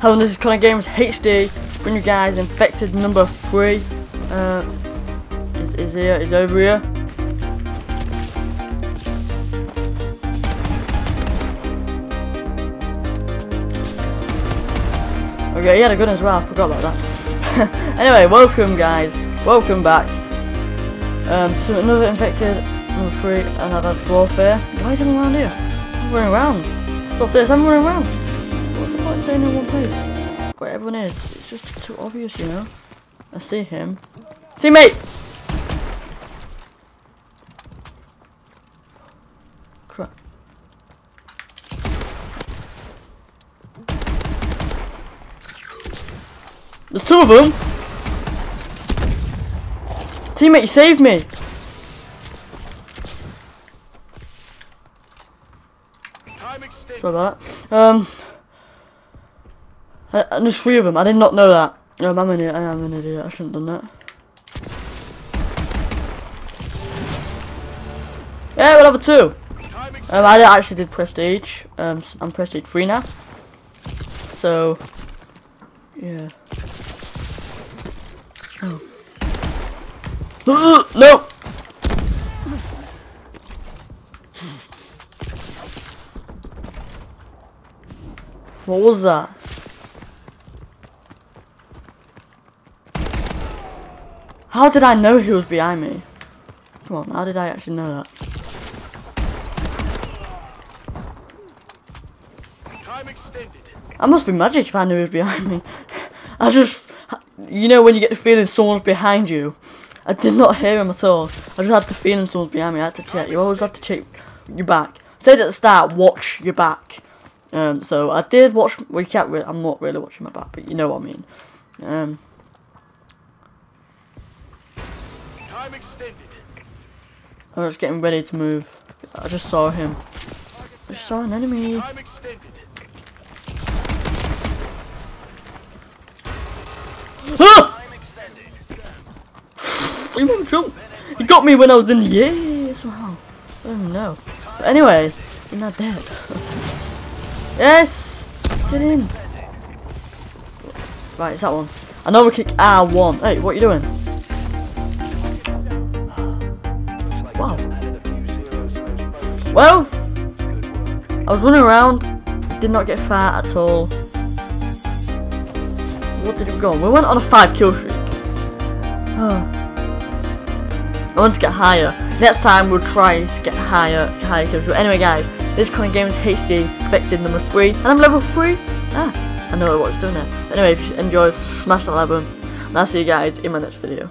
Hello, this is ConorGamingzHD. Bring you guys infected number three. Uh, is is here? Is over here? Okay, he had a gun as well. I forgot about that. anyway, welcome guys. Welcome back. Um, to another infected number three, and Advanced Warfare. Why is everyone around here? I'm running around. Stop this! I'm running around. What's the point of staying in one place? Where everyone is. It's just too obvious, you know. I see him. Teammate! Crap. There's two of them! Teammate, you saved me! Time extended. Sorry about that. Um, uh, and there's three of them. I did not know that. Um, I'm an idiot. I am an idiot. I shouldn't have done that. Yeah, we'll have a two. Um, I actually did prestige. Um, I'm prestige three now. So, yeah. Oh. no. What was that? How did I know he was behind me? Come on, how did I actually know that? Time extended. That must be magic if I knew he was behind me. I just, you know, when you get the feeling someone's behind you. I did not hear him at all. I just had the feeling someone's behind me. I had to check. You always have to check your back. Said at the start, watch your back. Um, so I did watch. We can't. Re I'm not really watching my back, but you know what I mean. Um, Time extended. I was getting ready to move. I just saw him. I just saw an enemy. Ah! Time extended. He made me jump. He got me when I was in the air somehow. I don't know. But anyway, you're not dead. yes! Get in. Right, it's that one. I know we kick R1. Hey, what are you doing? Wow. Well, I was running around, did not get far at all. What did we go on? We went on a 5 kill streak. Oh. I want to get higher. Next time we'll try to get higher, higher kills. But anyway, guys, this kind of game is HD, infected number three, and I'm level three. Ah, I know what it's doing there. Anyway, if you enjoyed, smash that like button, and I'll see you guys in my next video.